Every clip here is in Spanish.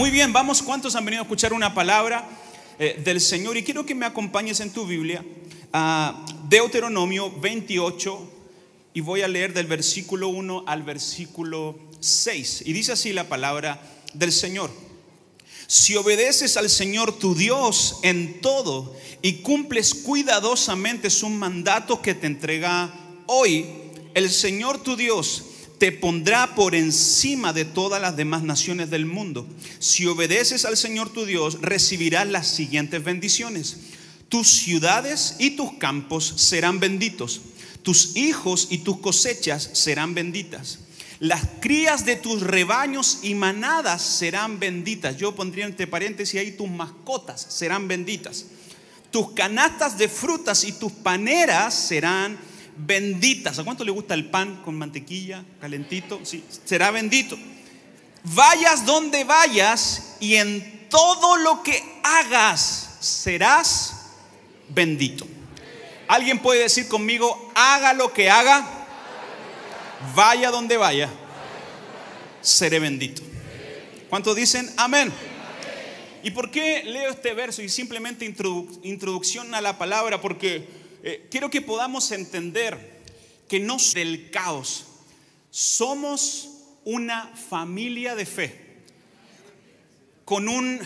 Muy bien, vamos, ¿cuántos han venido a escuchar una palabra eh, del Señor? Y quiero que me acompañes en tu Biblia a Deuteronomio 28 y voy a leer del versículo 1 al versículo 6. Y dice así la palabra del Señor. Si obedeces al Señor tu Dios en todo y cumples cuidadosamente sus mandatos que te entrega hoy, el Señor tu Dios te pondrá por encima de todas las demás naciones del mundo. Si obedeces al Señor tu Dios, recibirás las siguientes bendiciones. Tus ciudades y tus campos serán benditos. Tus hijos y tus cosechas serán benditas. Las crías de tus rebaños y manadas serán benditas. Yo pondría entre paréntesis ahí tus mascotas serán benditas. Tus canastas de frutas y tus paneras serán benditas benditas. ¿A cuánto le gusta el pan con mantequilla, calentito? Sí, será bendito. Vayas donde vayas y en todo lo que hagas serás bendito. ¿Alguien puede decir conmigo, haga lo que haga, vaya donde vaya, seré bendito? ¿Cuántos dicen amén? ¿Y por qué leo este verso y simplemente introducción a la palabra? Porque eh, quiero que podamos entender que no del caos, somos una familia de fe con un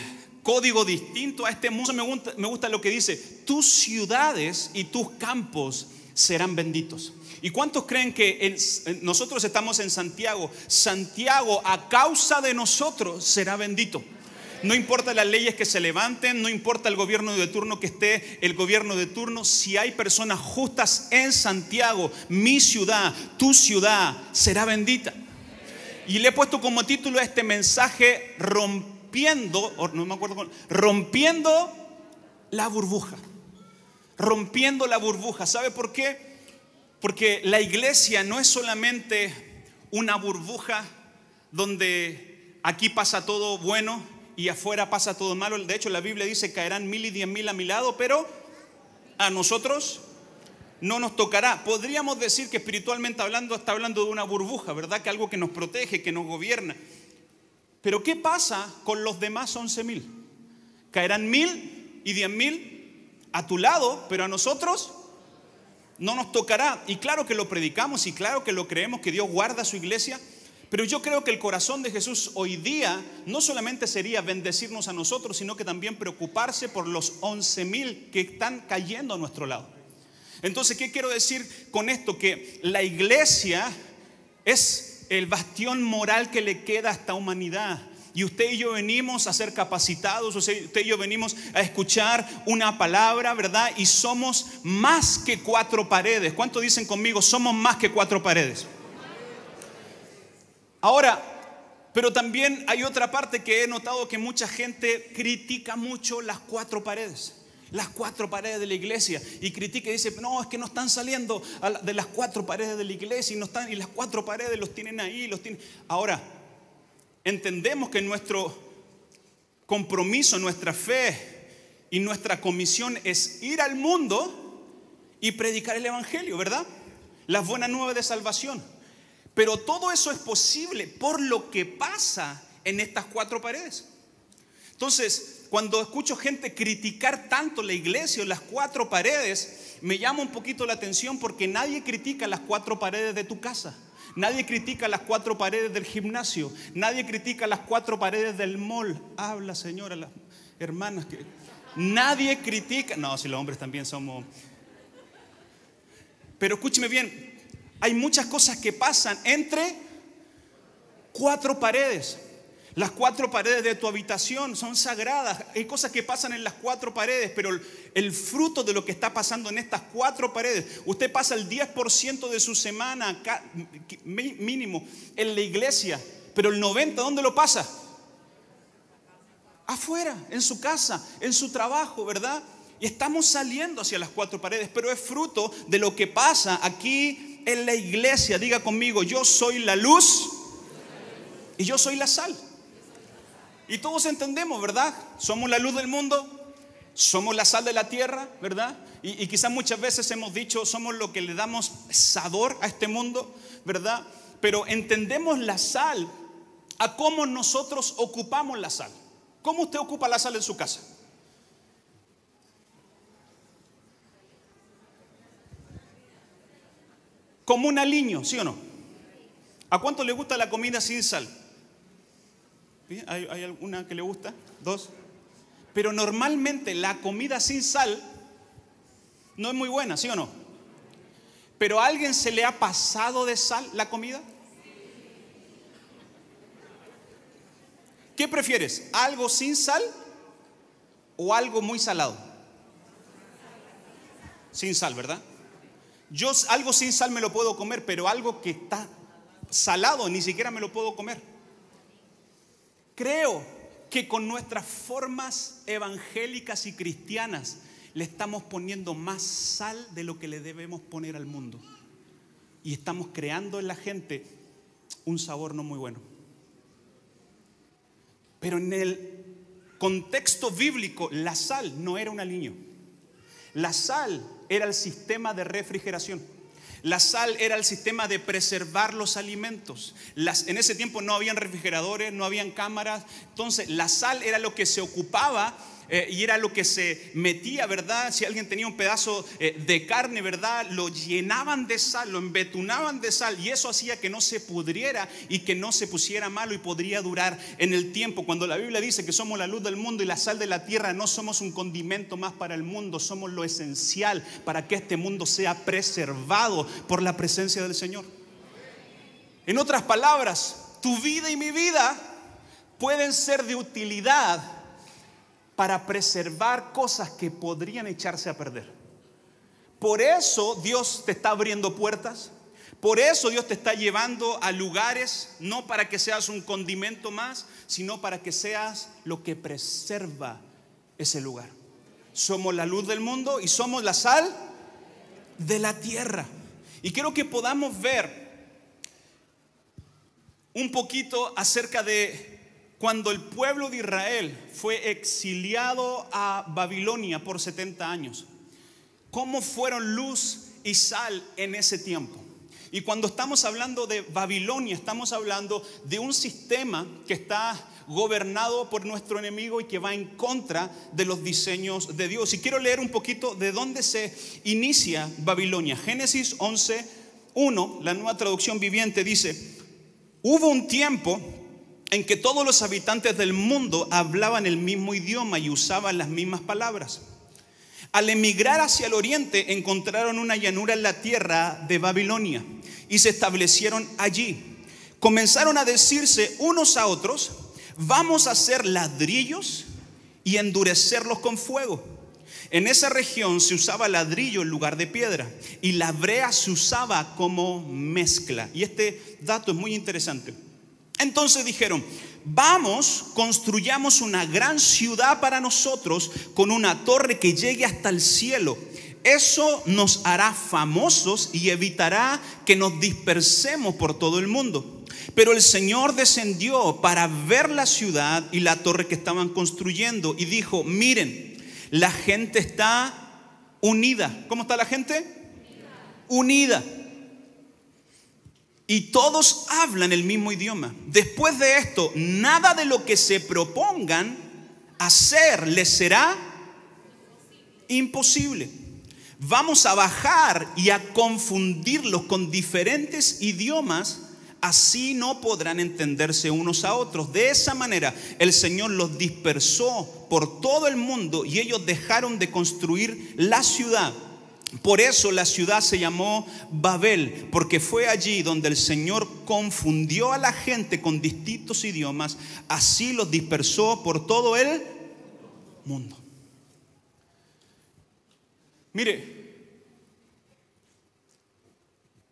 código distinto a este mundo. Me gusta, me gusta lo que dice, tus ciudades y tus campos serán benditos. ¿Y cuántos creen que nosotros estamos en Santiago? Santiago a causa de nosotros será bendito. No importa las leyes que se levanten, no importa el gobierno de turno que esté, el gobierno de turno, si hay personas justas en Santiago, mi ciudad, tu ciudad, será bendita. Y le he puesto como título a este mensaje rompiendo, no me acuerdo, rompiendo la burbuja. Rompiendo la burbuja. ¿Sabe por qué? Porque la iglesia no es solamente una burbuja donde aquí pasa todo bueno y afuera pasa todo malo. De hecho, la Biblia dice caerán mil y diez mil a mi lado, pero a nosotros no nos tocará. Podríamos decir que espiritualmente hablando está hablando de una burbuja, ¿verdad? Que algo que nos protege, que nos gobierna. Pero ¿qué pasa con los demás once mil? Caerán mil y diez mil a tu lado, pero a nosotros no nos tocará. Y claro que lo predicamos y claro que lo creemos, que Dios guarda su iglesia, pero yo creo que el corazón de Jesús hoy día no solamente sería bendecirnos a nosotros, sino que también preocuparse por los 11 mil que están cayendo a nuestro lado. Entonces, ¿qué quiero decir con esto? Que la iglesia es el bastión moral que le queda a esta humanidad. Y usted y yo venimos a ser capacitados, usted y yo venimos a escuchar una palabra, ¿verdad? Y somos más que cuatro paredes. ¿Cuánto dicen conmigo? Somos más que cuatro paredes. Ahora, pero también hay otra parte que he notado que mucha gente critica mucho las cuatro paredes. Las cuatro paredes de la iglesia y critica y dice, no, es que no están saliendo de las cuatro paredes de la iglesia y, no están, y las cuatro paredes los tienen ahí. Los tienen. Ahora, entendemos que nuestro compromiso, nuestra fe y nuestra comisión es ir al mundo y predicar el Evangelio, ¿verdad? Las buenas nuevas de salvación. Pero todo eso es posible por lo que pasa en estas cuatro paredes. Entonces, cuando escucho gente criticar tanto la iglesia o las cuatro paredes, me llama un poquito la atención porque nadie critica las cuatro paredes de tu casa. Nadie critica las cuatro paredes del gimnasio. Nadie critica las cuatro paredes del mall. Habla, señora, hermanas. Que... Nadie critica. No, si los hombres también somos. Pero escúcheme bien, hay muchas cosas que pasan entre cuatro paredes. Las cuatro paredes de tu habitación son sagradas. Hay cosas que pasan en las cuatro paredes, pero el fruto de lo que está pasando en estas cuatro paredes, usted pasa el 10% de su semana mínimo en la iglesia, pero el 90% ¿dónde lo pasa? Afuera, en su casa, en su trabajo, ¿verdad? Y estamos saliendo hacia las cuatro paredes, pero es fruto de lo que pasa aquí en la iglesia, diga conmigo, yo soy la luz y yo soy la sal. Y todos entendemos, ¿verdad? Somos la luz del mundo, somos la sal de la tierra, ¿verdad? Y, quizás muchas veces hemos dicho, somos lo que le damos sabor a este mundo, ¿verdad? Pero entendemos la sal a cómo nosotros ocupamos la sal. ¿Cómo usted ocupa la sal en su casa? Como un aliño, ¿sí o no? ¿A cuánto le gusta la comida sin sal? ¿Hay, ¿Hay, alguna que le gusta? ¿Dos? Pero normalmente la comida sin sal no es muy buena, ¿sí o no? Pero ¿a alguien se le ha pasado de sal la comida? ¿Qué prefieres? ¿Algo sin sal o algo muy salado? Sin sal, ¿verdad? Yo algo sin sal me lo puedo comer, pero algo que está salado ni siquiera me lo puedo comer. Creo que con nuestras formas evangélicas y cristianas le estamos poniendo más sal de lo que le debemos poner al mundo. Y estamos creando en la gente un sabor no muy bueno. Pero en el contexto bíblico, la sal no era un aliño. La sal era el sistema de refrigeración. La sal era el sistema de preservar los alimentos. Las, en ese tiempo no habían refrigeradores, no habían cámaras. Entonces, la sal era lo que se ocupaba eh, y era lo que se metía, ¿verdad? Si alguien tenía un pedazo eh, de carne, ¿verdad? Lo llenaban de sal, lo embetunaban de sal y eso hacía que no se pudriera y que no se pusiera malo y podría durar en el tiempo. Cuando la Biblia dice que somos la luz del mundo y la sal de la tierra, no somos un condimento más para el mundo, somos lo esencial para que este mundo sea preservado por la presencia del Señor. En otras palabras, tu vida y mi vida pueden ser de utilidad para preservar cosas que podrían echarse a perder. Por eso Dios te está abriendo puertas. Por eso Dios te está llevando a lugares, no para que seas un condimento más, sino para que seas lo que preserva ese lugar. Somos la luz del mundo y somos la sal de la tierra. Y quiero que podamos ver un poquito acerca de cuando el pueblo de Israel fue exiliado a Babilonia por 70 años. ¿Cómo fueron luz y sal en ese tiempo? Y cuando estamos hablando de Babilonia, estamos hablando de un sistema que está gobernado por nuestro enemigo y que va en contra de los diseños de Dios. Y quiero leer un poquito de dónde se inicia Babilonia. Génesis 11, 1, la nueva traducción viviente dice, hubo un tiempo en que todos los habitantes del mundo hablaban el mismo idioma y usaban las mismas palabras. Al emigrar hacia el oriente encontraron una llanura en la tierra de Babilonia y se establecieron allí. Comenzaron a decirse unos a otros, vamos a hacer ladrillos y endurecerlos con fuego. En esa región se usaba ladrillo en lugar de piedra y la brea se usaba como mezcla. Y este dato es muy interesante. Entonces dijeron, vamos, construyamos una gran ciudad para nosotros con una torre que llegue hasta el cielo. Eso nos hará famosos y evitará que nos dispersemos por todo el mundo. Pero el Señor descendió para ver la ciudad y la torre que estaban construyendo y dijo, miren, la gente está unida. ¿Cómo está la gente? Unida y todos hablan el mismo idioma. Después de esto, nada de lo que se propongan hacer les será imposible. Vamos a bajar y a confundirlos con diferentes idiomas, así no podrán entenderse unos a otros. De esa manera el Señor los dispersó por todo el mundo y ellos dejaron de construir la ciudad por eso la ciudad se llamó Babel, porque fue allí donde el Señor confundió a la gente con distintos idiomas, así los dispersó por todo el mundo. Mire,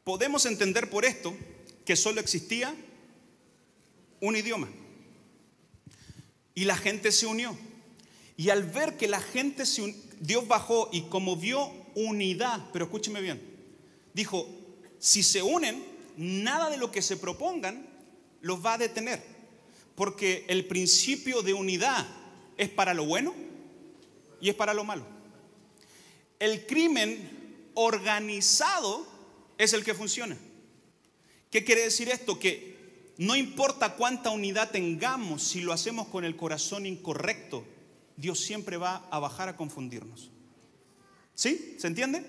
podemos entender por esto que solo existía un idioma y la gente se unió. Y al ver que la gente se unió, Dios bajó y como vio unidad, pero escúcheme bien, dijo, si se unen, nada de lo que se propongan los va a detener, porque el principio de unidad es para lo bueno y es para lo malo. El crimen organizado es el que funciona. ¿Qué quiere decir esto? Que no importa cuánta unidad tengamos, si lo hacemos con el corazón incorrecto, Dios siempre va a bajar a confundirnos. ¿Sí? ¿Se entiende?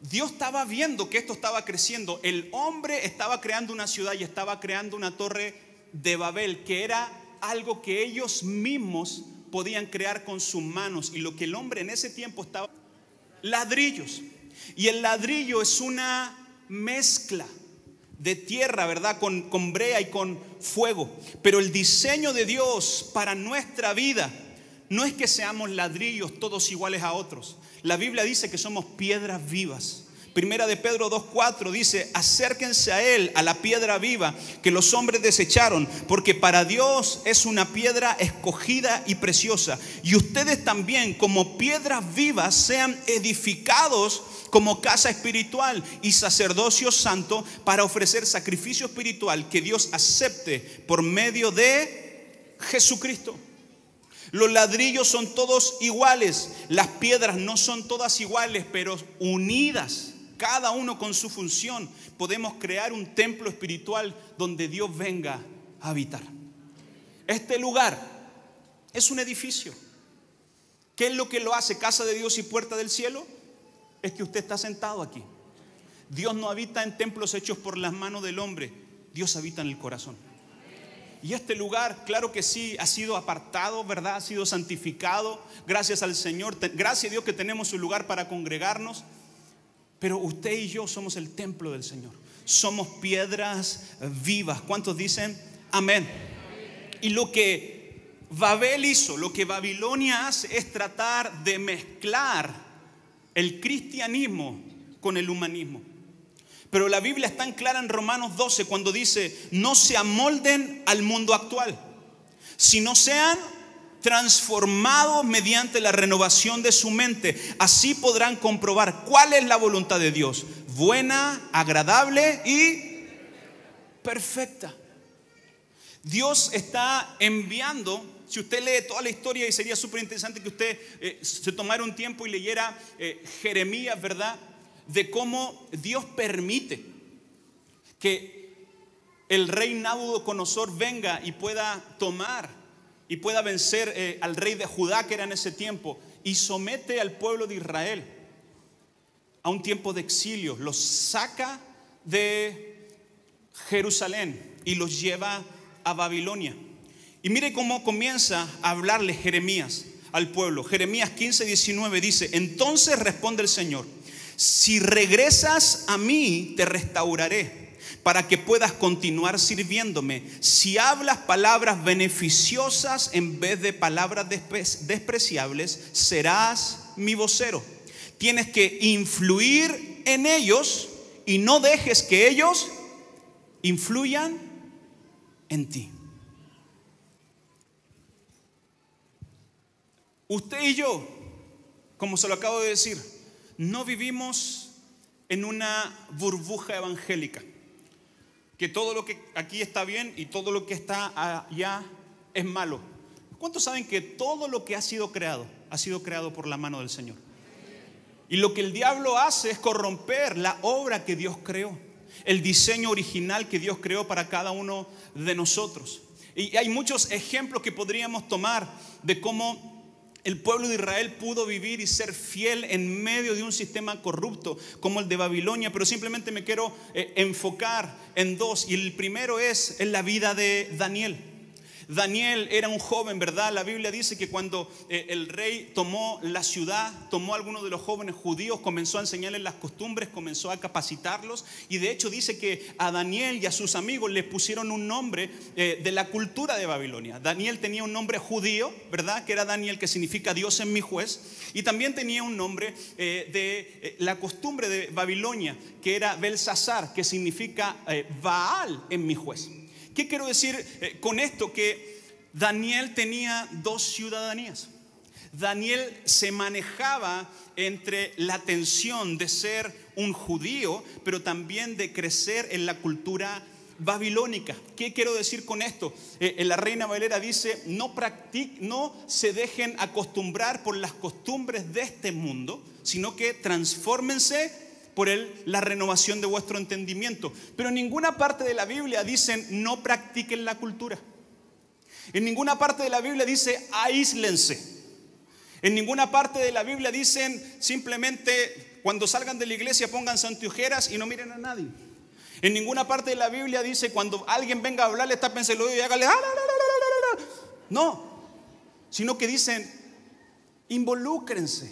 Dios estaba viendo que esto estaba creciendo. El hombre estaba creando una ciudad y estaba creando una torre de Babel, que era algo que ellos mismos podían crear con sus manos. Y lo que el hombre en ese tiempo estaba... Ladrillos. Y el ladrillo es una mezcla de tierra, ¿verdad? Con, con brea y con fuego. Pero el diseño de Dios para nuestra vida no es que seamos ladrillos todos iguales a otros. La Biblia dice que somos piedras vivas. Primera de Pedro 2.4 dice, acérquense a él, a la piedra viva que los hombres desecharon, porque para Dios es una piedra escogida y preciosa. Y ustedes también, como piedras vivas, sean edificados como casa espiritual y sacerdocio santo para ofrecer sacrificio espiritual que Dios acepte por medio de Jesucristo. Los ladrillos son todos iguales, las piedras no son todas iguales, pero unidas cada uno con su función, podemos crear un templo espiritual donde Dios venga a habitar. Este lugar es un edificio. ¿Qué es lo que lo hace casa de Dios y puerta del cielo? Es que usted está sentado aquí. Dios no habita en templos hechos por las manos del hombre, Dios habita en el corazón. Y este lugar, claro que sí, ha sido apartado, ¿verdad? Ha sido santificado. Gracias al Señor. Gracias a Dios que tenemos un lugar para congregarnos. Pero usted y yo somos el templo del Señor. Somos piedras vivas. ¿Cuántos dicen amén? Y lo que Babel hizo, lo que Babilonia hace es tratar de mezclar el cristianismo con el humanismo. Pero la Biblia es tan clara en Romanos 12 cuando dice, no se amolden al mundo actual, sino sean transformados mediante la renovación de su mente. Así podrán comprobar cuál es la voluntad de Dios, buena, agradable y perfecta. Dios está enviando, si usted lee toda la historia y sería súper interesante que usted eh, se tomara un tiempo y leyera eh, Jeremías, ¿verdad? De cómo Dios permite que el rey Nabucodonosor venga y pueda tomar y pueda vencer eh, al rey de Judá que era en ese tiempo y somete al pueblo de Israel a un tiempo de exilio, los saca de Jerusalén y los lleva a Babilonia. Y mire cómo comienza a hablarle Jeremías al pueblo. Jeremías 15, 19 dice, entonces responde el Señor, si regresas a mí, te restauraré para que puedas continuar sirviéndome. Si hablas palabras beneficiosas en vez de palabras despreciables, serás mi vocero. Tienes que influir en ellos y no dejes que ellos influyan en ti. Usted y yo, como se lo acabo de decir, no vivimos en una burbuja evangélica que todo lo que aquí está bien y todo lo que está allá es malo. ¿Cuántos saben que todo lo que ha sido creado ha sido creado por la mano del Señor? Y lo que el diablo hace es corromper la obra que Dios creó, el diseño original que Dios creó para cada uno de nosotros. Y hay muchos ejemplos que podríamos tomar de cómo el pueblo de Israel pudo vivir y ser fiel en medio de un sistema corrupto como el de Babilonia, pero simplemente me quiero eh, enfocar en dos. Y el primero es en la vida de Daniel. Daniel era un joven, ¿verdad? La Biblia dice que cuando eh, el rey tomó la ciudad, tomó a algunos de los jóvenes judíos, comenzó a enseñarles las costumbres, comenzó a capacitarlos y de hecho dice que a Daniel y a sus amigos le pusieron un nombre eh, de la cultura de Babilonia. Daniel tenía un nombre judío, ¿verdad? Que era Daniel, que significa Dios en mi juez, y también tenía un nombre eh, de la costumbre de Babilonia, que era Belsasar, que significa Baal en mi juez. ¿Qué quiero decir eh, con esto? Que Daniel tenía dos ciudadanías. Daniel se manejaba entre la tensión de ser un judío, pero también de crecer en la cultura babilónica. ¿Qué quiero decir con esto? Eh, la Reina Valera dice, no, no se dejen acostumbrar por las costumbres de este mundo, sino que transfórmense por él la renovación de vuestro entendimiento. Pero en ninguna parte de la Biblia dicen no practiquen la cultura. En ninguna parte de la Biblia dice aíslense. En ninguna parte de la Biblia dicen simplemente cuando salgan de la iglesia pongan anteojeras y no miren a nadie. En ninguna parte de la Biblia dice cuando alguien venga a hablarle, tápense el oído y hágale. No, sino que dicen involúcrense,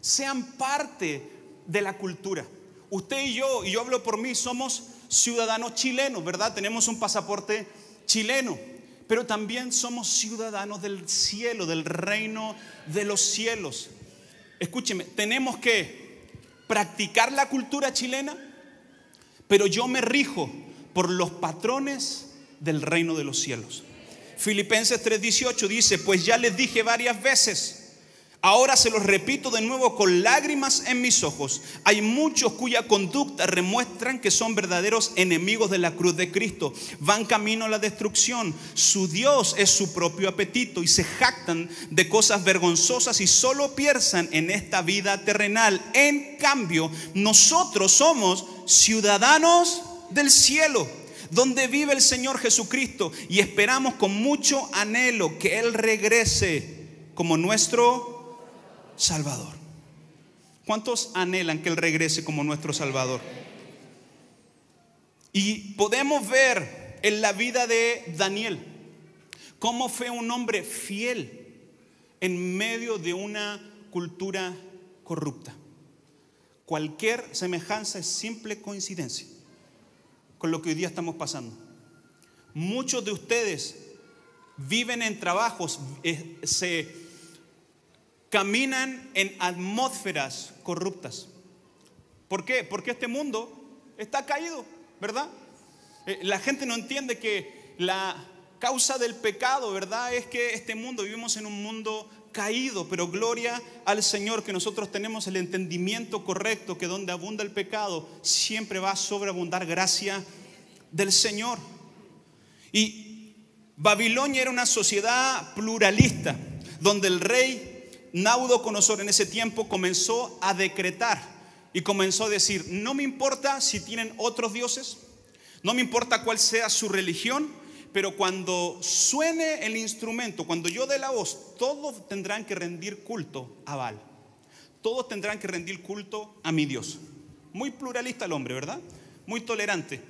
sean parte de la cultura. Usted y yo, y yo hablo por mí, somos ciudadanos chilenos, ¿verdad? Tenemos un pasaporte chileno pero también somos ciudadanos del cielo, del reino de los cielos. Escúcheme, tenemos que practicar la cultura chilena, pero yo me rijo por los patrones del reino de los cielos. Filipenses 3:18 dice, pues ya les dije varias veces, Ahora se los repito de nuevo con lágrimas en mis ojos. Hay muchos cuya conducta remuestran que son verdaderos enemigos de la cruz de Cristo. Van camino a la destrucción. Su Dios es su propio apetito y se jactan de cosas vergonzosas y solo piensan en esta vida terrenal. En cambio, nosotros somos ciudadanos del cielo donde vive el Señor Jesucristo y esperamos con mucho anhelo que Él regrese como nuestro Salvador. ¿Cuántos anhelan que Él regrese como nuestro Salvador? Y podemos ver en la vida de Daniel cómo fue un hombre fiel en medio de una cultura corrupta. Cualquier semejanza es simple coincidencia con lo que hoy día estamos pasando. Muchos de ustedes viven en trabajos, eh, se caminan en atmósferas corruptas. ¿Por qué? Porque este mundo está caído, ¿verdad? Eh, la gente no entiende que la causa del pecado, ¿verdad? Es que este mundo, vivimos en un mundo caído, pero gloria al Señor que nosotros tenemos el entendimiento correcto que donde abunda el pecado siempre va a sobreabundar gracia del Señor. Y Babilonia era una sociedad pluralista, donde el rey Naudoconosor en ese tiempo comenzó a decretar y comenzó a decir, no me importa si tienen otros dioses, no me importa cuál sea su religión, pero cuando suene el instrumento, cuando yo dé la voz, todos tendrán que rendir culto a Baal. Todos tendrán que rendir culto a mi Dios. Muy pluralista el hombre, ¿verdad? Muy tolerante.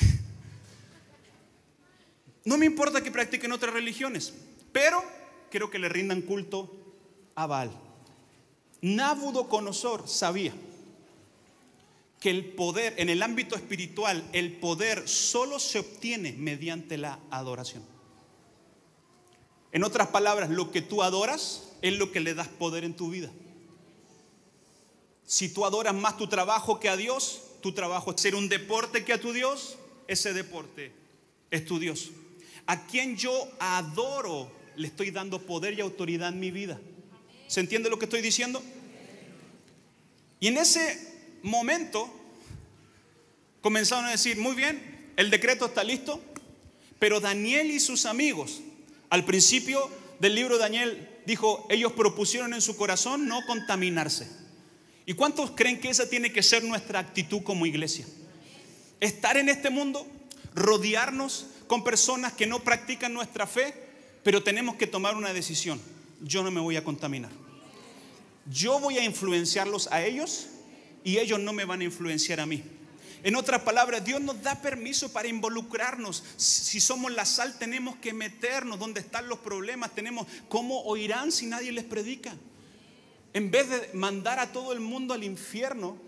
No me importa que practiquen otras religiones, pero quiero que le rindan culto a Baal. Nabucodonosor sabía que el poder, en el ámbito espiritual, el poder solo se obtiene mediante la adoración. En otras palabras, lo que tú adoras es lo que le das poder en tu vida. Si tú adoras más tu trabajo que a Dios, tu trabajo es ser un deporte que a tu Dios, ese deporte es tu Dios. A quien yo adoro le estoy dando poder y autoridad en mi vida. ¿Se entiende lo que estoy diciendo? Y en ese momento comenzaron a decir, muy bien, el decreto está listo, pero Daniel y sus amigos, al principio del libro de Daniel, dijo, ellos propusieron en su corazón no contaminarse. ¿Y cuántos creen que esa tiene que ser nuestra actitud como iglesia? Estar en este mundo, rodearnos con personas que no practican nuestra fe, pero tenemos que tomar una decisión. Yo no me voy a contaminar. Yo voy a influenciarlos a ellos y ellos no me van a influenciar a mí. En otras palabras, Dios nos da permiso para involucrarnos. Si somos la sal, tenemos que meternos donde están los problemas. Tenemos cómo oirán si nadie les predica. En vez de mandar a todo el mundo al infierno,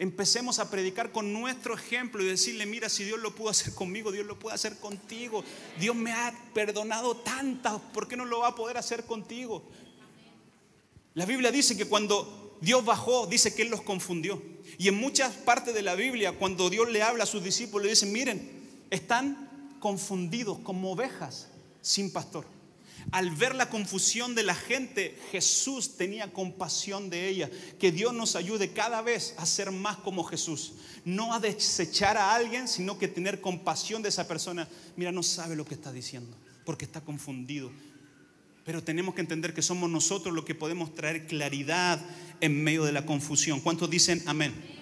empecemos a predicar con nuestro ejemplo y decirle, mira, si Dios lo pudo hacer conmigo, Dios lo puede hacer contigo. Dios me ha perdonado tantas, ¿por qué no lo va a poder hacer contigo? La Biblia dice que cuando Dios bajó, dice que Él los confundió. Y en muchas partes de la Biblia, cuando Dios le habla a sus discípulos, le dice, miren, están confundidos como ovejas sin pastor. Al ver la confusión de la gente, Jesús tenía compasión de ella. Que Dios nos ayude cada vez a ser más como Jesús. No a desechar a alguien, sino que tener compasión de esa persona. Mira, no sabe lo que está diciendo, porque está confundido. Pero tenemos que entender que somos nosotros los que podemos traer claridad en medio de la confusión. ¿Cuántos dicen amén?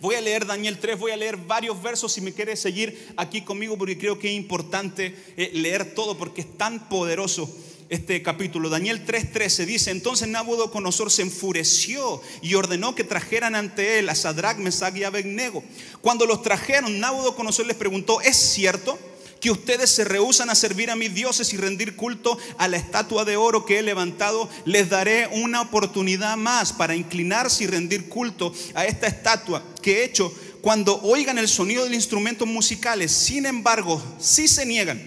Voy a leer Daniel 3, voy a leer varios versos si me quieres seguir aquí conmigo porque creo que es importante eh, leer todo porque es tan poderoso este capítulo. Daniel 3:13 dice, entonces Nabucodonosor se enfureció y ordenó que trajeran ante él a Sadrach, Mesach y Abednego. Cuando los trajeron, Nabucodonosor les preguntó, ¿es cierto? Que ustedes se rehusan a servir a mis dioses y rendir culto a la estatua de oro que he levantado, les daré una oportunidad más para inclinarse y rendir culto a esta estatua que he hecho cuando oigan el sonido de instrumentos musicales. Sin embargo, si se niegan,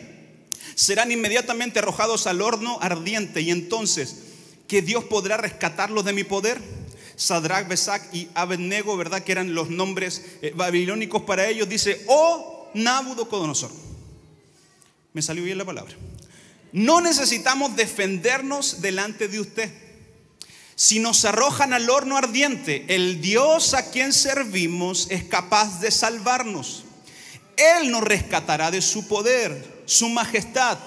serán inmediatamente arrojados al horno ardiente y entonces, ¿que Dios podrá rescatarlos de mi poder? Sadrach, Besach y Abednego, ¿verdad? Que eran los nombres eh, babilónicos para ellos. Dice, oh Nabucodonosor. Me salió bien la palabra. No necesitamos defendernos delante de usted. Si nos arrojan al horno ardiente, el Dios a quien servimos es capaz de salvarnos. Él nos rescatará de su poder, su majestad.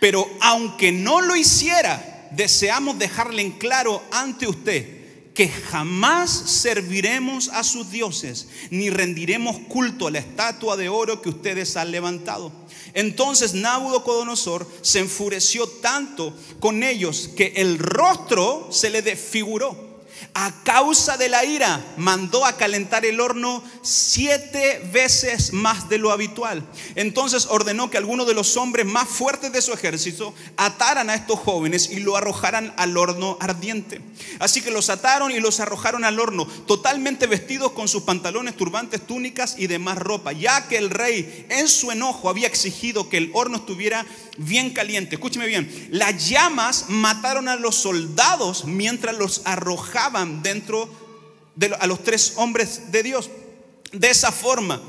Pero aunque no lo hiciera, deseamos dejarle en claro ante usted que jamás serviremos a sus dioses, ni rendiremos culto a la estatua de oro que ustedes han levantado. Entonces Nabucodonosor se enfureció tanto con ellos que el rostro se le desfiguró a causa de la ira, mandó a calentar el horno siete veces más de lo habitual. Entonces ordenó que algunos de los hombres más fuertes de su ejército ataran a estos jóvenes y lo arrojaran al horno ardiente. Así que los ataron y los arrojaron al horno, totalmente vestidos con sus pantalones, turbantes, túnicas y demás ropa, ya que el rey en su enojo había exigido que el horno estuviera bien caliente. Escúcheme bien, las llamas mataron a los soldados mientras los arrojaban dentro de a los tres hombres de Dios. De esa forma,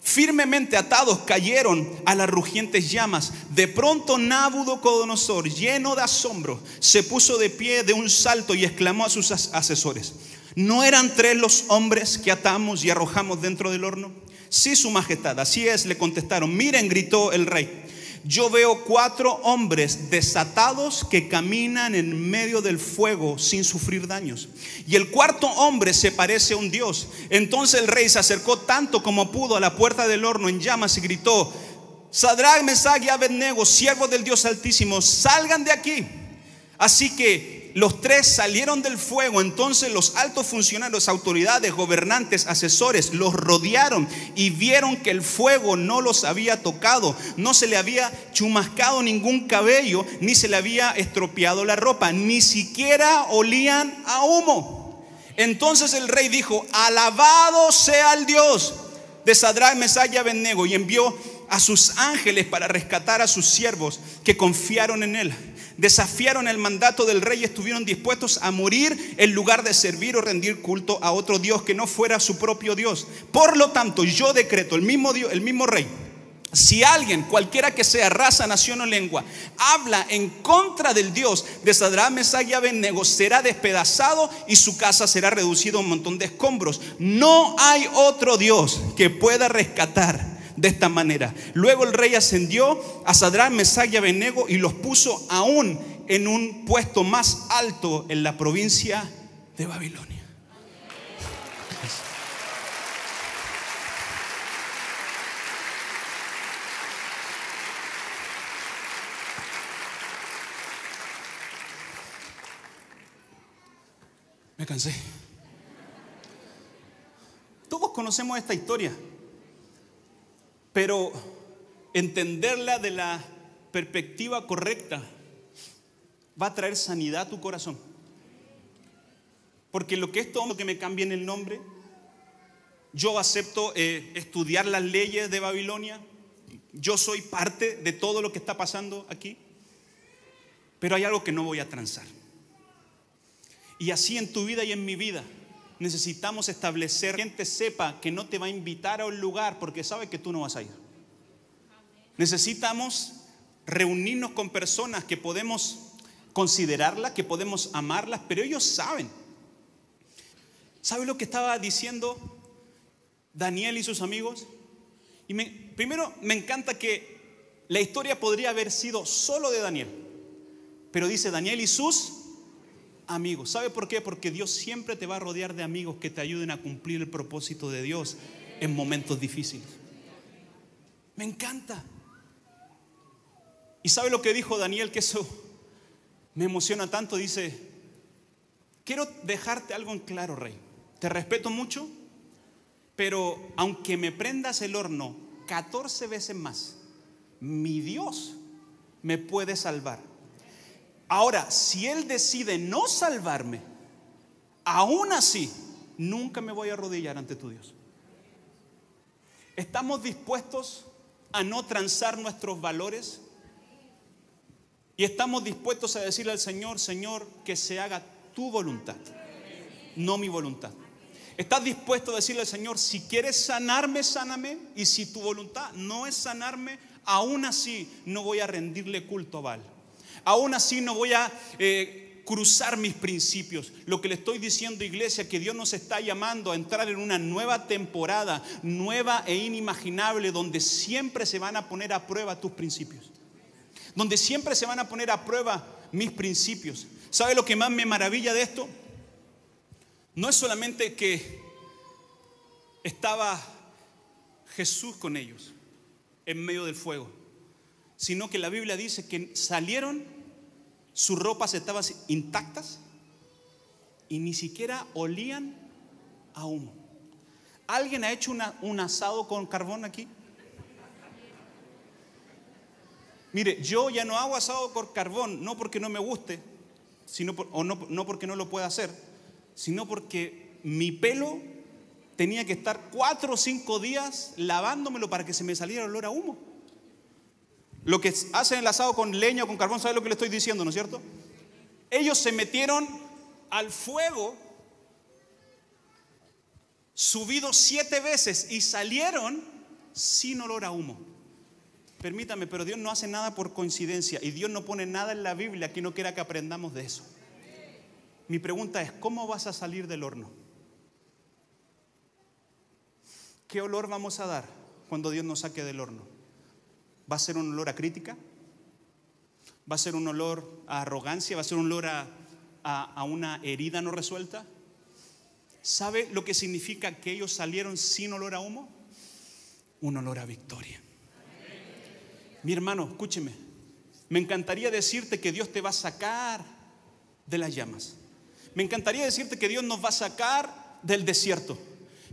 firmemente atados cayeron a las rugientes llamas. De pronto Nabucodonosor, lleno de asombro, se puso de pie de un salto y exclamó a sus asesores: ¿No eran tres los hombres que atamos y arrojamos dentro del horno? Sí, su majestad, así es, le contestaron. Miren, gritó el rey yo veo cuatro hombres desatados que caminan en medio del fuego sin sufrir daños. Y el cuarto hombre se parece a un dios. Entonces el rey se acercó tanto como pudo a la puerta del horno en llamas y gritó, Sadrach, Mesach y Abednego, siervos del Dios Altísimo, salgan de aquí. Así que los tres salieron del fuego, entonces los altos funcionarios, autoridades, gobernantes, asesores, los rodearon y vieron que el fuego no los había tocado, no se le había chumascado ningún cabello, ni se le había estropeado la ropa, ni siquiera olían a humo. Entonces el rey dijo, alabado sea el Dios de Sadrach, Mesach y Abednego, y envió a sus ángeles para rescatar a sus siervos que confiaron en él desafiaron el mandato del rey y estuvieron dispuestos a morir en lugar de servir o rendir culto a otro Dios que no fuera su propio Dios. Por lo tanto, yo decreto, el mismo Dios, el mismo rey, si alguien, cualquiera que sea raza, nación o lengua, habla en contra del Dios de Sadrach, Mesach y Abednego, será despedazado y su casa será reducida a un montón de escombros. No hay otro Dios que pueda rescatar de esta manera. Luego el rey ascendió a Sadrán, Mesach y y los puso aún en un puesto más alto en la provincia de Babilonia. Me cansé. Todos conocemos esta historia. Pero entenderla de la perspectiva correcta va a traer sanidad a tu corazón. Porque lo que es todo que me cambien el nombre, yo acepto eh, estudiar las leyes de Babilonia, yo soy parte de todo lo que está pasando aquí, pero hay algo que no voy a transar. Y así en tu vida y en mi vida necesitamos establecer que gente sepa que no te va a invitar a un lugar porque sabe que tú no vas a ir. Necesitamos reunirnos con personas que podemos considerarlas, que podemos amarlas, pero ellos saben. ¿Sabe lo que estaba diciendo Daniel y sus amigos? Y primero me encanta que la historia podría haber sido solo de Daniel, Pero dice Daniel y sus amigos. ¿Sabe por qué? Porque Dios siempre te va a rodear de amigos que te ayuden a cumplir el propósito de Dios en momentos difíciles. Me encanta. ¿Y sabe lo que dijo Daniel? Que eso me emociona tanto. Dice, quiero dejarte algo en claro, rey. Te respeto mucho, pero aunque me prendas el horno 14 veces más, mi Dios me puede salvar. Ahora, si Él decide no salvarme, aún así, nunca me voy a arrodillar ante tu Dios. ¿Estamos dispuestos a no transar nuestros valores? Y estamos dispuestos a decirle al Señor, Señor, que se haga tu voluntad, no mi voluntad. ¿Estás dispuesto a decirle al Señor, si quieres sanarme, sáname? Y si tu voluntad no es sanarme, aún así no voy a rendirle culto a. Aún así no voy a eh, cruzar mis principios. Lo que le estoy diciendo, iglesia, que Dios nos está llamando a entrar en una nueva temporada, nueva e inimaginable, donde siempre se van a poner a prueba tus principios donde siempre se van a poner a prueba mis principios. ¿Sabe lo que más me maravilla de esto? No es solamente que estaba Jesús con ellos en medio del fuego, sino que la Biblia dice que salieron, sus ropas estaban intactas y ni siquiera olían a humo. ¿Alguien ha hecho un asado con carbón aquí? Mire, yo ya no hago asado con carbón, no porque no me guste, sino o no, no porque no lo pueda hacer, sino porque mi pelo tenía que estar cuatro o cinco días lavándomelo para que se me saliera el olor a humo. Lo que hacen el asado con leña o con carbón, ¿sabe lo que le estoy diciendo, no es cierto? Ellos se metieron al fuego subidos siete veces y salieron sin olor a humo. Permítame, pero Dios no hace nada por coincidencia y Dios no pone nada en la Biblia que no quiera que aprendamos de eso. Mi pregunta es, ¿cómo vas a salir del horno? ¿Qué olor vamos a dar cuando Dios nos saque del horno? ¿Va a ser un olor a crítica? ¿Va a ser un olor a arrogancia? ¿Va a ser un olor a, a una herida no resuelta? ¿Sabe lo que significa que ellos salieron sin olor a humo? Un olor a victoria. Mi hermano, escúcheme. Me encantaría decirte que Dios te va a sacar de las llamas. Me encantaría decirte que Dios nos va a sacar del desierto.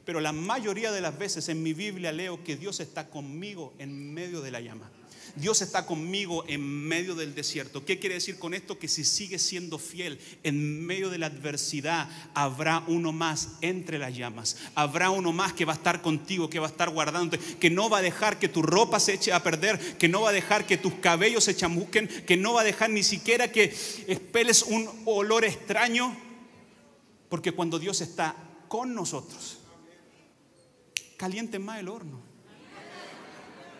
Pero la mayoría de las veces en mi Biblia leo que Dios está conmigo en medio de la llama. Dios está conmigo en medio del desierto. ¿Qué quiere decir con esto? Que si sigues siendo fiel en medio de la adversidad, habrá uno más entre las llamas. Habrá uno más que va a estar contigo, que va a estar guardándote, que no va a dejar que tu ropa se eche a perder, que no va a dejar que tus cabellos se chamusquen, que no va a dejar ni siquiera que espeles un olor extraño. Porque cuando Dios está con nosotros, caliente más el horno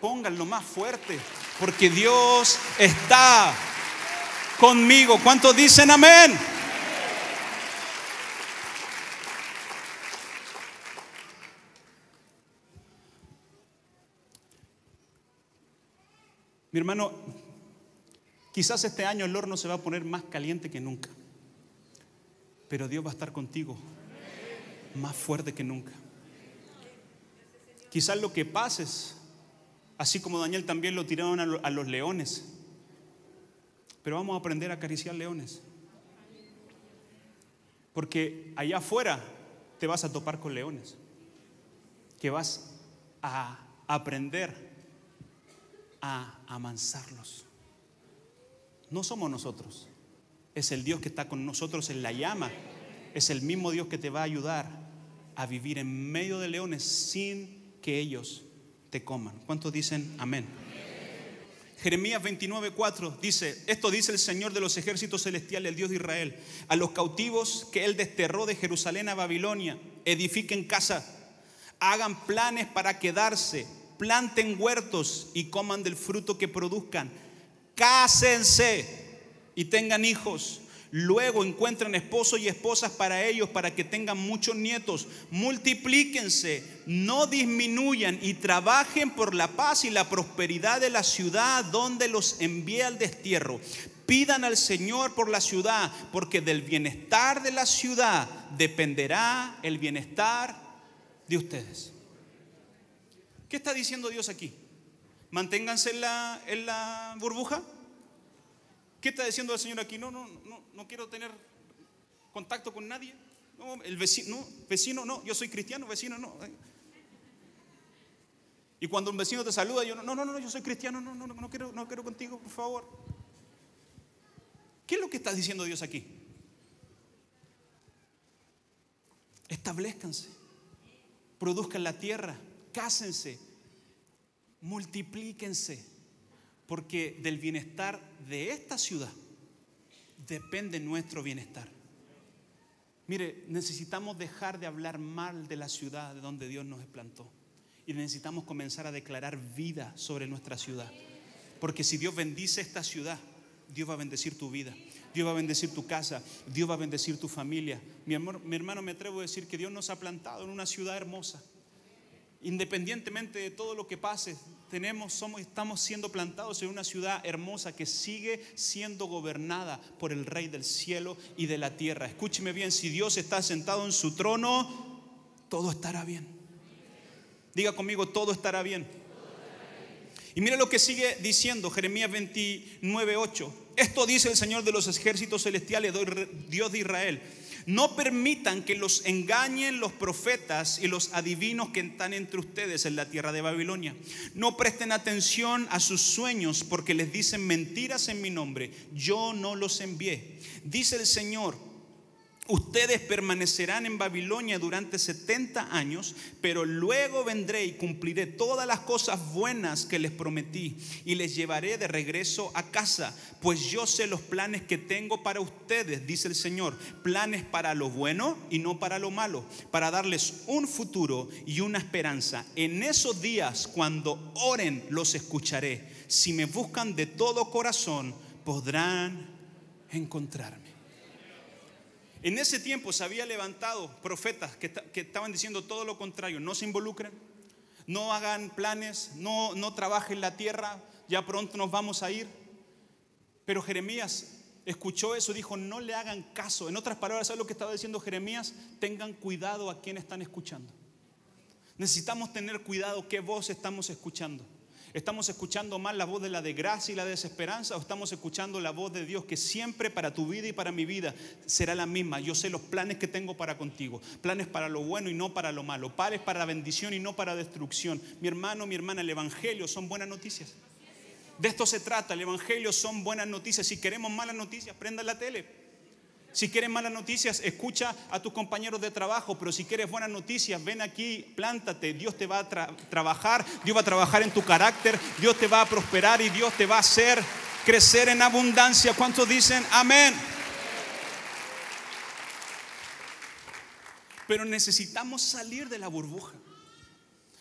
pónganlo más fuerte, porque Dios está conmigo. ¿Cuántos dicen amén? Mi hermano, quizás este año el horno se va a poner más caliente que nunca, pero Dios va a estar contigo más fuerte que nunca. Quizás lo que pases Así como Daniel también lo tiraron a, los leones. Pero vamos a aprender a acariciar leones. Porque allá afuera te vas a topar con leones. Que vas a aprender a amansarlos. No somos nosotros. Es el Dios que está con nosotros en la llama. Es el mismo Dios que te va a ayudar a vivir en medio de leones sin que ellos coman. ¿Cuántos dicen amén? Jeremías 29, 4 dice, esto dice el Señor de los ejércitos celestiales, el Dios de Israel, a los cautivos que Él desterró de Jerusalén a Babilonia, edifiquen casa, hagan planes para quedarse, planten huertos y coman del fruto que produzcan, cásense y tengan hijos, Luego encuentren esposos y esposas para ellos, para que tengan muchos nietos. Multiplíquense, no disminuyan y trabajen por la paz y la prosperidad de la ciudad donde los envía al destierro. Pidan al Señor por la ciudad, porque del bienestar de la ciudad dependerá el bienestar de ustedes. ¿Qué está diciendo Dios aquí? Manténganse en la, en la burbuja. ¿Qué está diciendo el Señor aquí? No, no, no, no quiero tener contacto con nadie. No, el vecino, no, vecino no, yo soy cristiano, vecino no. Y cuando un vecino te saluda, yo no, no, no, no yo soy cristiano, no, no, no, no quiero, no quiero contigo, por favor. ¿Qué es lo que está diciendo Dios aquí? Establezcanse, produzcan la tierra, cásense, multiplíquense, porque del bienestar de esta ciudad depende nuestro bienestar. Mire, necesitamos dejar de hablar mal de la ciudad de donde Dios nos plantó. Y necesitamos comenzar a declarar vida sobre nuestra ciudad. Porque si Dios bendice esta ciudad, Dios va a bendecir tu vida. Dios va a bendecir tu casa. Dios va a bendecir tu familia. Mi, mi hermano, me atrevo a decir que Dios nos ha plantado en una ciudad hermosa independientemente de todo lo que pase, tenemos, somos, estamos siendo plantados en una ciudad hermosa que sigue siendo gobernada por el Rey del cielo y de la tierra. Escúcheme bien, si Dios está sentado en su trono, todo estará bien. Diga conmigo, todo estará bien. Y mire lo que sigue diciendo Jeremías 29, 8. Esto dice el Señor de los ejércitos celestiales, Dios de Israel. No permitan que los engañen los profetas y los adivinos que están entre ustedes en la tierra de Babilonia. No presten atención a sus sueños porque les dicen mentiras en mi nombre. Yo no los envié. Dice el Señor Ustedes permanecerán en Babilonia durante 70 años, pero luego vendré y cumpliré todas las cosas buenas que les prometí y les llevaré de regreso a casa, pues yo sé los planes que tengo para ustedes, dice el Señor, planes para lo bueno y no para lo malo, para darles un futuro y una esperanza. En esos días, cuando oren, los escucharé. Si me buscan de todo corazón, podrán encontrarme. En ese tiempo se había levantado profetas que, estaban diciendo todo lo contrario, no se involucren, no hagan planes, no, no trabajen la tierra, ya pronto nos vamos a ir. Pero Jeremías escuchó eso dijo, no le hagan caso. En otras palabras, ¿sabes lo que estaba diciendo Jeremías? Tengan cuidado a quien están escuchando. Necesitamos tener cuidado qué voz estamos escuchando. ¿Estamos escuchando más la voz de la desgracia y la desesperanza o estamos escuchando la voz de Dios que siempre para tu vida y para mi vida será la misma? Yo sé los planes que tengo para contigo, planes para lo bueno y no para lo malo, planes para la bendición y no para destrucción. Mi hermano, mi hermana, el Evangelio son buenas noticias. De esto se trata, el Evangelio son buenas noticias. Si queremos malas noticias, prenda la tele. Si quieres malas noticias, escucha a tus compañeros de trabajo, pero si quieres buenas noticias, ven aquí, plántate, Dios te va a trabajar, Dios va a trabajar en tu carácter, Dios te va a prosperar y Dios te va a hacer crecer en abundancia. ¿Cuántos dicen amén? Pero necesitamos salir de la burbuja.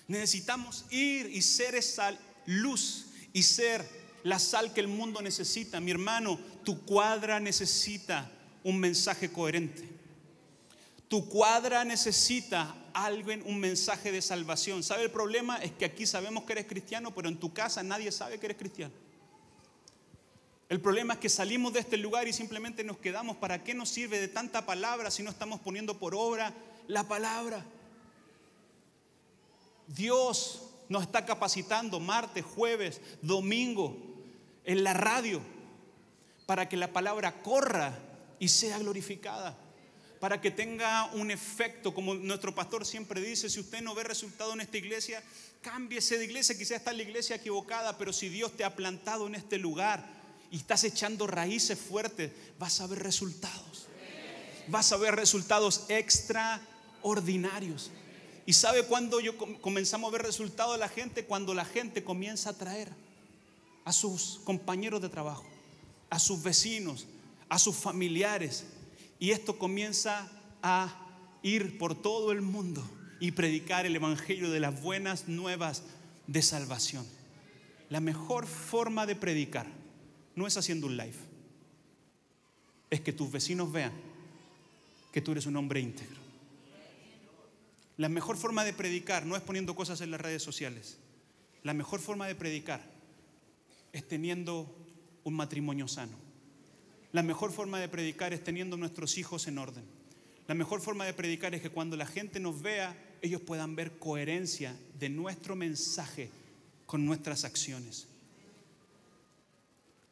Necesitamos ir y ser esa luz y ser la sal que el mundo necesita. Mi hermano, tu cuadra necesita un mensaje coherente. Tu cuadra necesita alguien, un mensaje de salvación. ¿Sabe el problema? Es que aquí sabemos que eres cristiano, pero en tu casa nadie sabe que eres cristiano. El problema es que salimos de este lugar y simplemente nos quedamos. ¿Para qué nos sirve de tanta palabra si no estamos poniendo por obra la palabra? Dios nos está capacitando martes, jueves, domingo en la radio para que la palabra corra y sea glorificada. Para que tenga un efecto, como nuestro pastor siempre dice, si usted no ve resultado en esta iglesia, cámbiese de iglesia, quizás está la iglesia equivocada, pero si Dios te ha plantado en este lugar y estás echando raíces fuertes, vas a ver resultados. Vas a ver resultados extraordinarios. ¿Y sabe cuándo yo comenzamos a ver resultados de la gente? Cuando la gente comienza a traer a sus compañeros de trabajo, a sus vecinos, a sus familiares. Y esto comienza a ir por todo el mundo y predicar el Evangelio de las buenas nuevas de salvación. La mejor forma de predicar no es haciendo un live, es que tus vecinos vean que tú eres un hombre íntegro. La mejor forma de predicar no es poniendo cosas en las redes sociales. La mejor forma de predicar es teniendo un matrimonio sano La mejor forma de predicar es teniendo nuestros hijos en orden. La mejor forma de predicar es que cuando la gente nos vea, ellos puedan ver coherencia de nuestro mensaje con nuestras acciones.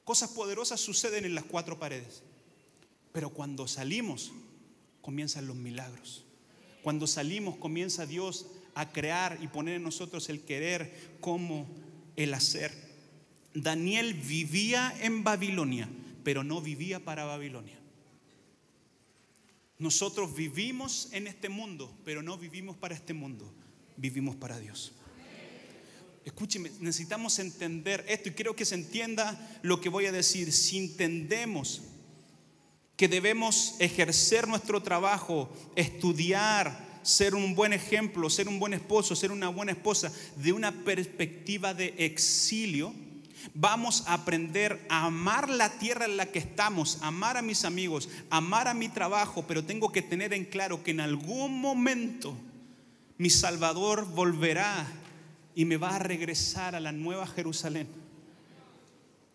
Cosas poderosas suceden en las cuatro paredes, pero cuando salimos comienzan los milagros. Cuando salimos comienza Dios a crear y poner en nosotros el querer como el hacer. Daniel vivía en Babilonia, pero no vivía para Babilonia. Nosotros vivimos en este mundo, pero no vivimos para este mundo, vivimos para Dios. Escúcheme, necesitamos entender esto y quiero que se entienda lo que voy a decir. Si entendemos que debemos ejercer nuestro trabajo, estudiar, ser un buen ejemplo, ser un buen esposo, ser una buena esposa, de una perspectiva de exilio, vamos a aprender a amar la tierra en la que estamos, amar a mis amigos, amar a mi trabajo, pero tengo que tener en claro que en algún momento mi Salvador volverá y me va a regresar a la nueva Jerusalén.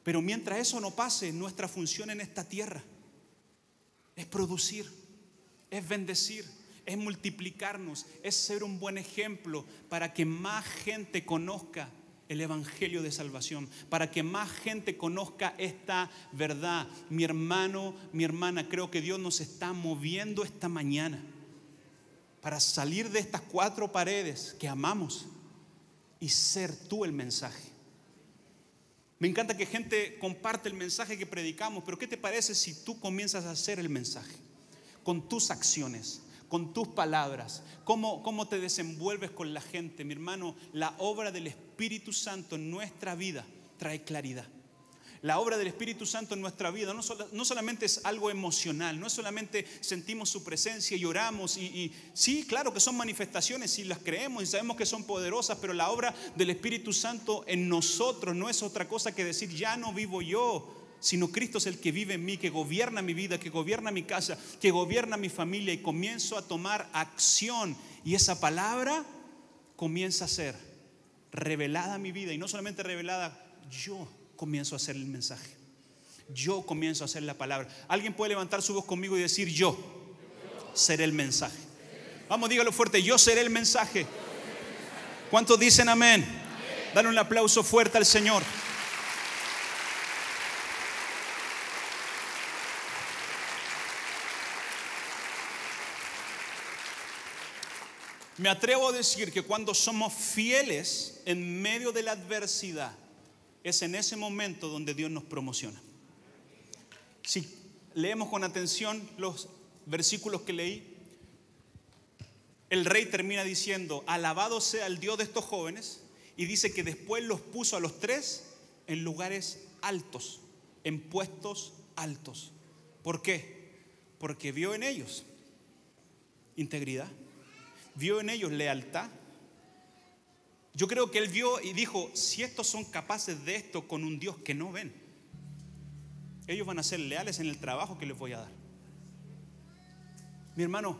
Pero mientras eso no pase, nuestra función en esta tierra es producir, es bendecir, es multiplicarnos, es ser un buen ejemplo para que más gente conozca el Evangelio de Salvación, para que más gente conozca esta verdad. Mi hermano, mi hermana, creo que Dios nos está moviendo esta mañana para salir de estas cuatro paredes que amamos y ser tú el mensaje. Me encanta que gente comparte el mensaje que predicamos, pero ¿qué te parece si tú comienzas a hacer el mensaje con tus acciones? Con tus palabras, cómo, cómo te desenvuelves con la gente. Mi hermano, la obra del Espíritu Santo en nuestra vida trae claridad. La obra del Espíritu Santo en nuestra vida no, no, solamente es algo emocional, no solamente sentimos su presencia y oramos. Y, y, sí, claro que son manifestaciones y las creemos y sabemos que son poderosas, pero la obra del Espíritu Santo en nosotros no es otra cosa que decir, ya no vivo yo, sino Cristo es el que vive en mí, que gobierna mi vida, que gobierna mi casa, que gobierna mi familia y comienzo a tomar acción y esa palabra comienza a ser revelada mi vida y no solamente revelada, yo comienzo a hacer el mensaje. Yo comienzo a hacer la palabra. Alguien puede levantar su voz conmigo y decir, yo seré el mensaje. Vamos, dígalo fuerte, yo seré el mensaje. ¿Cuántos dicen amén? Dale un aplauso fuerte al Señor. Me atrevo a decir que cuando somos fieles en medio de la adversidad, es en ese momento donde Dios nos promociona. Si leemos con atención los versículos que leí, el rey termina diciendo, alabado sea el Dios de estos jóvenes, y dice que después los puso a los tres en lugares altos, en puestos altos. ¿Por qué? Porque vio en ellos integridad vio en ellos lealtad. Yo creo que él vio y dijo, si estos son capaces de esto con un Dios que no ven, ellos van a ser leales en el trabajo que les voy a dar. Mi hermano,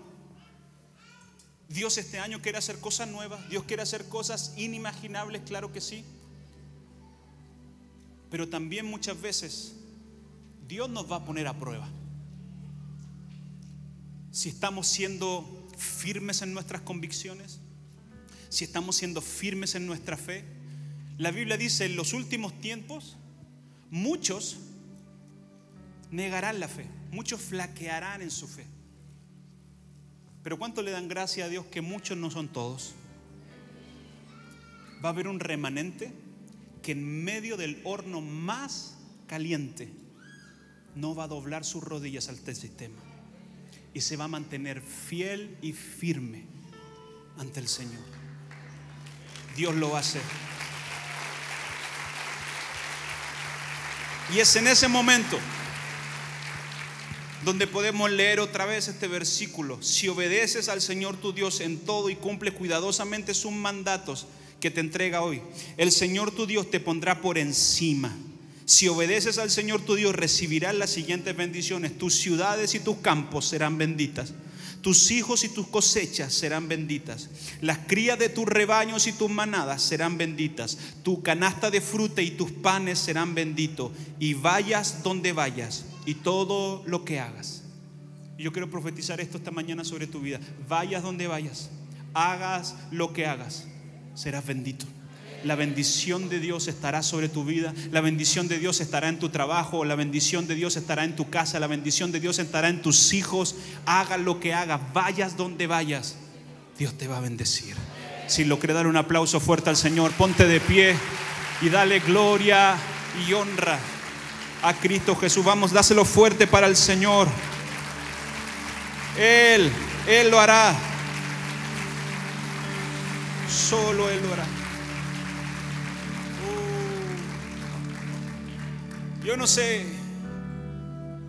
Dios este año quiere hacer cosas nuevas, Dios quiere hacer cosas inimaginables, claro que sí. Pero también muchas veces Dios nos va a poner a prueba. Si estamos siendo firmes en nuestras convicciones, si estamos siendo firmes en nuestra fe. La Biblia dice, en los últimos tiempos, muchos negarán la fe, muchos flaquearán en su fe. Pero ¿cuánto le dan gracia a Dios que muchos no son todos? Va a haber un remanente que en medio del horno más caliente no va a doblar sus rodillas al sistema y se va a mantener fiel y firme ante el Señor. Dios lo va a hacer. Y es en ese momento donde podemos leer otra vez este versículo. Si obedeces al Señor tu Dios en todo y cumple cuidadosamente sus mandatos que te entrega hoy, el Señor tu Dios te pondrá por encima si obedeces al Señor tu Dios, recibirás las siguientes bendiciones. Tus ciudades y tus campos serán benditas. Tus hijos y tus cosechas serán benditas. Las crías de tus rebaños y tus manadas serán benditas. Tu canasta de fruta y tus panes serán benditos. Y vayas donde vayas, y todo lo que hagas. Yo quiero profetizar esto esta mañana sobre tu vida. Vayas donde vayas, hagas lo que hagas, serás bendito. La bendición de Dios estará sobre tu vida, la bendición de Dios estará en tu trabajo, la bendición de Dios estará en tu casa, la bendición de Dios estará en tus hijos. Hagas lo que hagas, vayas donde vayas, Dios te va a bendecir. Si lo cree, dar un aplauso fuerte al Señor, ponte de pie y dale gloria y honra a Cristo Jesús. Vamos, dáselo fuerte para el Señor. Él, Él lo hará. Solo Él lo hará. Yo no sé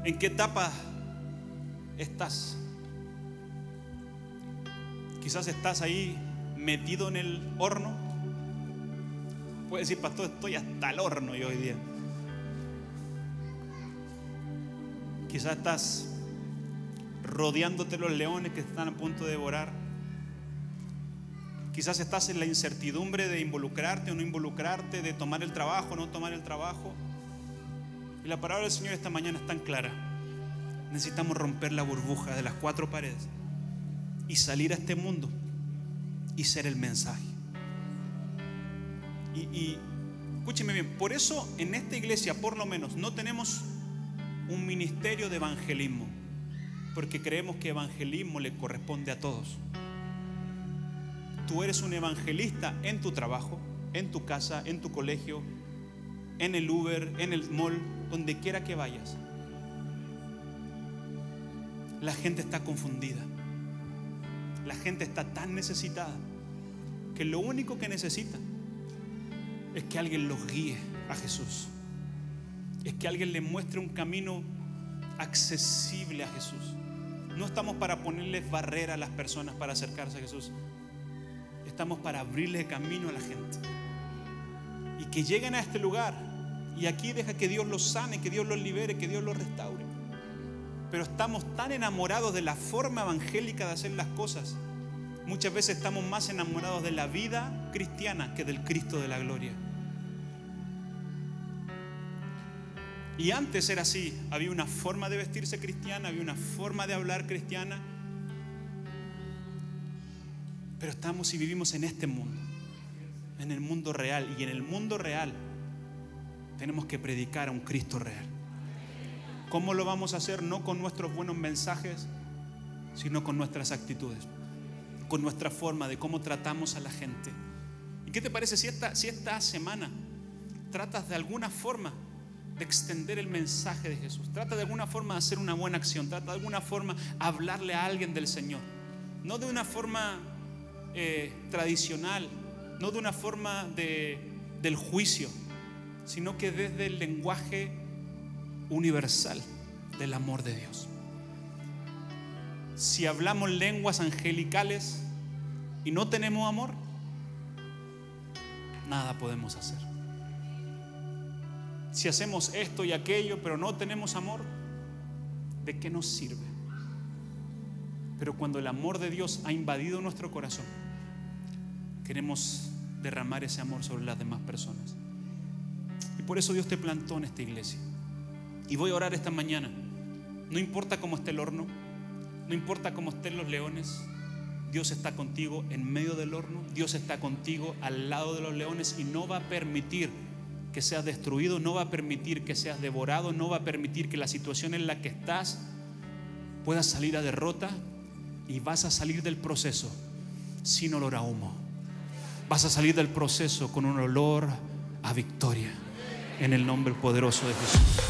en qué etapa estás. Quizás estás ahí metido en el horno. Puedes decir, pastor, estoy hasta el horno yo hoy día. Quizás estás rodeándote los leones que están a punto de devorar. Quizás estás en la incertidumbre de involucrarte o no involucrarte, de tomar el trabajo o no tomar el trabajo. La palabra del Señor esta mañana es tan clara. Necesitamos romper la burbuja de las cuatro paredes y salir a este mundo y ser el mensaje. Y, y escúcheme bien, por eso en esta iglesia por lo menos no tenemos un ministerio de evangelismo, porque creemos que evangelismo le corresponde a todos. Tú eres un evangelista en tu trabajo, en tu casa, en tu colegio, en el Uber, en el mall, donde quiera que vayas. La gente está confundida. La gente está tan necesitada que lo único que necesita es que alguien los guíe a Jesús es que alguien le muestre un camino accesible a Jesús. No estamos para ponerles barrera a las personas para acercarse a Jesús. Estamos para abrirle camino a la gente. Y que lleguen a este lugar. Y aquí deja que Dios los sane, que Dios los libere, que Dios los restaure. Pero estamos tan enamorados de la forma evangélica de hacer las cosas. Muchas veces estamos más enamorados de la vida cristiana que del Cristo de la gloria. Y antes era así, había una forma de vestirse cristiana, había una forma de hablar cristiana. Pero estamos y vivimos en este mundo, en el mundo real. Y en el mundo real tenemos que predicar a un Cristo real. ¿Cómo lo vamos a hacer? No con nuestros buenos mensajes, sino con nuestras actitudes, con nuestra forma de cómo tratamos a la gente. ¿Y qué te parece si esta, si esta semana tratas de alguna forma de extender el mensaje de Jesús. Trata de alguna forma de hacer una buena acción. Trata de alguna forma hablarle a alguien del Señor. No de una forma eh, tradicional, no de una forma de, del juicio, sino que desde el lenguaje universal del amor de Dios. Si hablamos lenguas angelicales y no tenemos amor, nada podemos hacer si hacemos esto y aquello, pero no tenemos amor, ¿de qué nos sirve? Pero cuando el amor de Dios ha invadido nuestro corazón, queremos derramar ese amor sobre las demás personas. Por eso Dios te plantó en esta iglesia. Y voy a orar esta mañana. No importa cómo esté el horno, no importa cómo estén los leones, Dios está contigo en medio del horno, Dios está contigo al lado de los leones y no va a permitir que seas destruido, no va a permitir que seas devorado, no va a permitir que la situación en la que estás pueda salir a derrota y vas a salir del proceso sin olor a humo. Vas a salir del proceso con un olor a victoria en el nombre poderoso de Jesús.